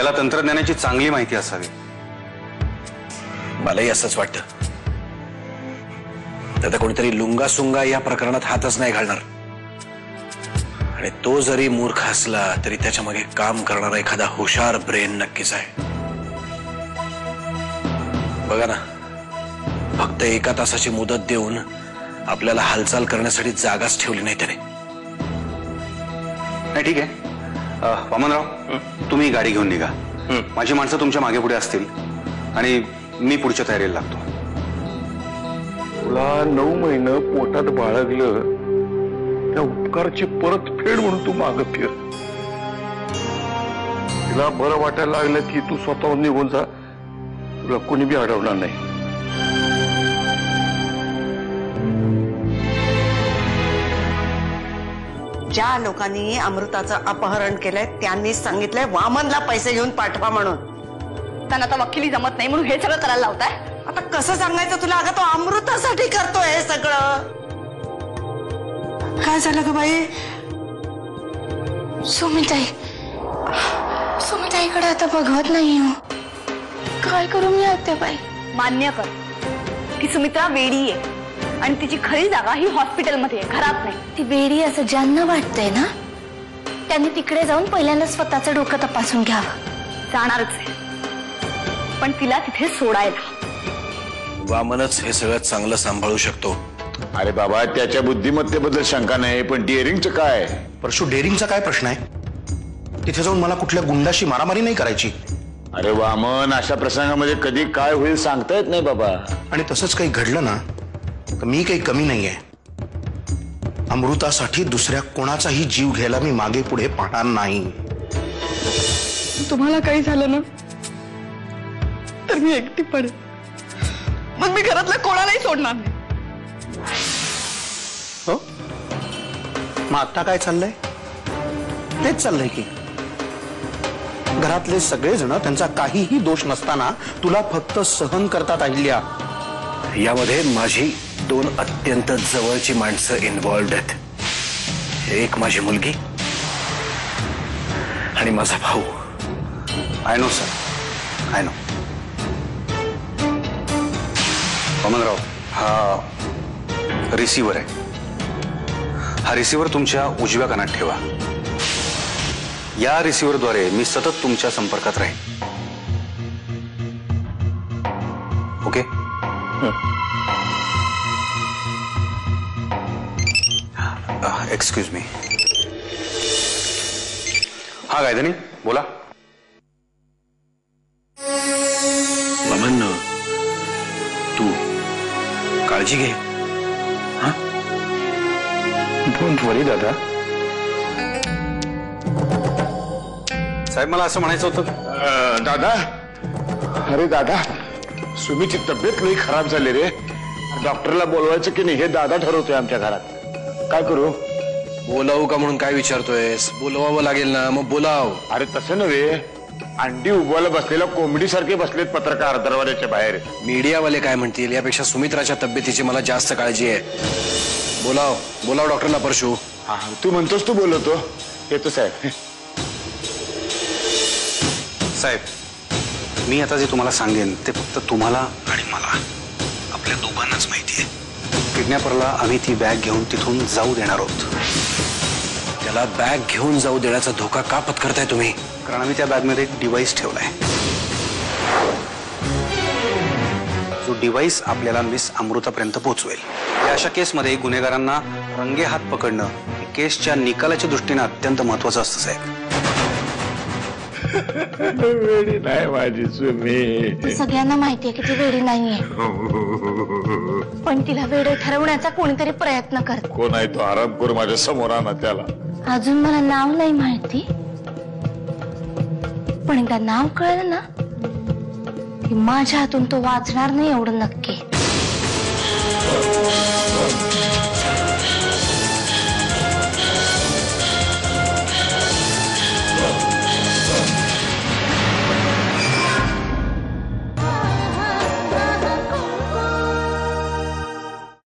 त्याला तंत्रज्ञानाची चांगली माहिती असावी. मलाही असंच वाटतं. आता कोणीतरी लुंगा सुंगा या प्रकरणात हातच नाही घालणार. आणि तो जरी मूर्ख असला तरी त्याच्यामागे काम करणारा एखादा हुशार ब्रेन नक्कीच आहे. बघा ना फक्त एका तासाची मुदत देऊन आपल्याला हालचाल करण्यासाठी जागाच ठेवली नाही त्याने. नाही ठीक आहे. अं, वामनराव तुम्ही गाडी घेऊन निघा. माझी माणसं तुमच्या मागे पुढे असतील आणि मी पुढच्या तयारीला लागतो. तुला नऊ महिनं पोटात बाळगलं त्या उपकाराची परत फेड म्हणून तू माग फिर. तिला बरं वाटायला लागलं की तू स्वतःहून निघून जा. तुला कोणी बी अडवणार नाही. ज्या लोकांनी अमृताचं अपहरण केलंय त्यांनी सांगितलंय वामनला पैसे घेऊन पाठवा म्हणून. त्यांना आता वकिली जमत नाही म्हणून हे सगळं करायला लावताय? आता कसं सांगायचं तुला? अगं तो अमृतासाठी करतोय हे सगळं. काय झालं ग बाई? सुमिताई. सुमिताईकडे आता बघवत नाही हो. काय करू मी आता बाई? मान्य कर की सुमित्रा वेडी आहे. आणि तिची खरी जागा ही हॉस्पिटलमध्ये आहे घरात नाही. ती बेडी असं ज्यांना वाटतंय ना त्यांनी तिकडे जाऊन पहिल्यांदा स्वतःचं डोकं तपासून घ्यावं. जाणारच आहे. पण तिला तिथे सोडायला. वामनच हे सगळं चांगलं सांभाळू शकतो. अरे बाबा त्याच्या बुद्धिमत्तेबद्दल शंका नाही पण डिअरिंगचं काय? परशु डेअरिंगचा काय प्रश्न आहे? तिथे जाऊन मला कुठल्या गुंडाशी मारामारी नाही करायची. अरे वामन अशा प्रसंगामध्ये कधी काय होईल सांगता येत नाही बाबा. आणि तसंच काही घडलं ना तर मी काही कमी नाहीये. अमृतासाठी दुसऱ्या कोणाचाही जीव घ्यायला मी मागे पुढे पाहणार नाही. तुम्हाला काही झालं ना? तर मी एकटी पडेल मग मी घरातल्या कोणालाही सोडणार नाही. हो? मग आता काय चाललंय? तेच चाललंय की. घरातले सगळेजण त्यांचा काहीही दोष नसताना तुला फक्त सहन करतात अहिल्या. यामध्ये माझी दोन अत्यंत जवळची माणसं इन्व्हॉल्ड आहेत. एक माझी मुलगी आणि माझा भाऊ. I know sir I know Vamanrao हा रिसिव्हर आहे. हा रिसिव्हर तुमच्या उजव्या कानात ठेवा. या रिसिव्हरद्वारे मी सतत तुमच्या संपर्कात राहीन. ओके एक्सक्यूज मी हा गायधनी बोला। ममन तू काळजी घे. डोंट वरी दादा. साहेब मला असं म्हणायचं होतं दादा. अरे दादा सुमीची तब्येत लई खराब झाली रे. डॉक्टरला बोलवायचं की नाही हे दादा ठरवतोय आमच्या घरात. काय करू? बोलावू का म्हणून काय विचारतोयस? बोलवावं लागेल ना मग बोलाव. अरे तसं नव्हे. अंडी उभवायला बसलेल्या कोंबडी सारखे बसलेत पत्रकार दरवाजाच्या बाहेर. मीडियावाले काय म्हणतील? यापेक्षा सुमित्राच्या तब्येतीची मला जास्त काळजी आहे. बोलाव. बोलाव डॉक्टरला परशू. हा, तू म्हणतोस तू बोलवतो येतो साहेब. साहेब मी आता जे तुम्हाला सांगेन ते फक्त तुम्हाला आणि मला. आपल्या दोघांनाच माहिती आहे. किडनॅपरला आम्ही ती बॅग घेऊन तिथून जाऊ देणार आहोत. त्याला बॅग घेऊन जाऊ देण्याचा धोका का पत्करताय तुम्ही? कारण आम्ही त्या बॅगमध्ये एक डिव्हाइस ठेवलाय. जो डिव्हाइस आपल्याला मिस अमृतापर्यंत पोहोचवेल. या अशा केसमध्ये गुन्हेगारांना रंगे हात पकडणं केसच्या निकालाच्या दृष्टीने अत्यंत महत्वाचं असतं साहेब. वेडी नाही माझी सुमी. सगळ्यांना माहितीये की ती वेडी नाहीये. पण तिला वेडे ठरवण्याचा कोणीतरी प्रयत्न करत. कोण आहे तो आरामपूर माझ्यासमोर आणा त्याला. अजून मला नाव नाही माहिती. पण एकदा नाव कळलं ना की माझ्या हातून तो वाचणार नाही एवढं नक्की.